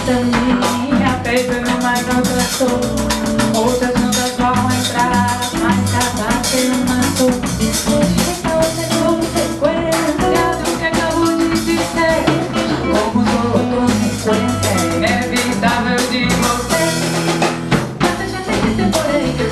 Muita minha baby, não mais tratou Outras ondas vão entrar, mas cada tem uma sua Inevitável de você. Mas eu já sei que você porém que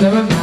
Levanta, levanta.